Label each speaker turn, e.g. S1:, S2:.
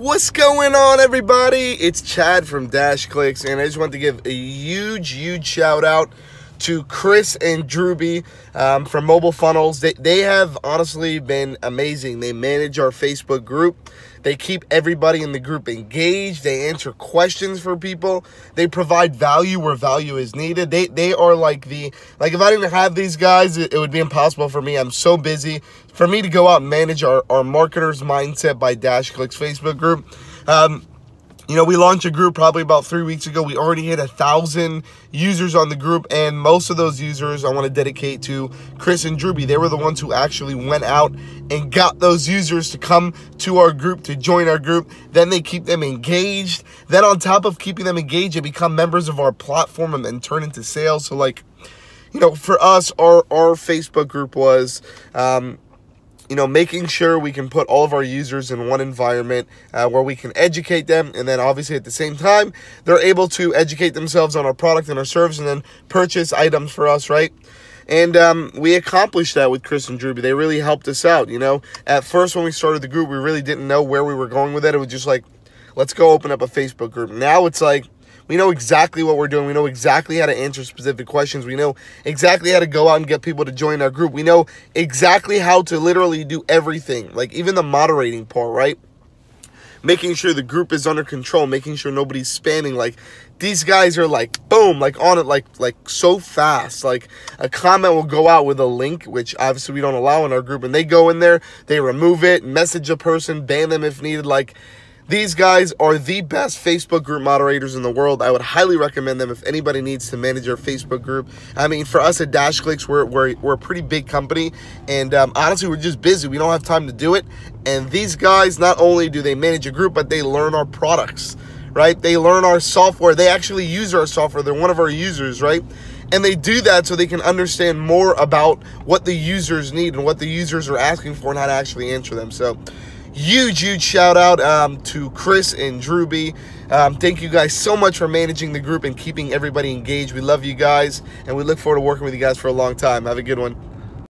S1: What's going on, everybody? It's Chad from DashClicks, and I just want to give a huge, huge shout out to Chris and Drewby um, from Mobile Funnels. They, they have honestly been amazing. They manage our Facebook group. They keep everybody in the group engaged. They answer questions for people. They provide value where value is needed. They they are like the like if I didn't have these guys, it, it would be impossible for me. I'm so busy. For me to go out and manage our, our marketers mindset by DashClicks Facebook group. Um, you know, we launched a group probably about three weeks ago. We already hit a thousand users on the group, and most of those users I want to dedicate to Chris and Drewby. They were the ones who actually went out and got those users to come to our group, to join our group. Then they keep them engaged. Then, on top of keeping them engaged, they become members of our platform and then turn into sales. So, like, you know, for us, our, our Facebook group was, um, you know, making sure we can put all of our users in one environment uh, where we can educate them, and then obviously at the same time, they're able to educate themselves on our product and our service, and then purchase items for us, right? And um, we accomplished that with Chris and Drewby. They really helped us out, you know. At first, when we started the group, we really didn't know where we were going with it. It was just like, let's go open up a Facebook group. Now it's like, we know exactly what we're doing. We know exactly how to answer specific questions. We know exactly how to go out and get people to join our group. We know exactly how to literally do everything, like even the moderating part, right? Making sure the group is under control, making sure nobody's spamming. Like these guys are like boom, like on it, like like so fast. Like a comment will go out with a link, which obviously we don't allow in our group, and they go in there, they remove it, message a person, ban them if needed. Like these guys are the best Facebook group moderators in the world. I would highly recommend them if anybody needs to manage our Facebook group. I mean, for us at DashClicks, we're, we're, we're a pretty big company, and um, honestly, we're just busy. We don't have time to do it. And these guys, not only do they manage a group, but they learn our products, right? They learn our software. They actually use our software. They're one of our users, right? and they do that so they can understand more about what the users need and what the users are asking for and how to actually answer them. So huge, huge shout out um, to Chris and Drewby. Um, thank you guys so much for managing the group and keeping everybody engaged. We love you guys, and we look forward to working with you guys for a long time. Have a good one.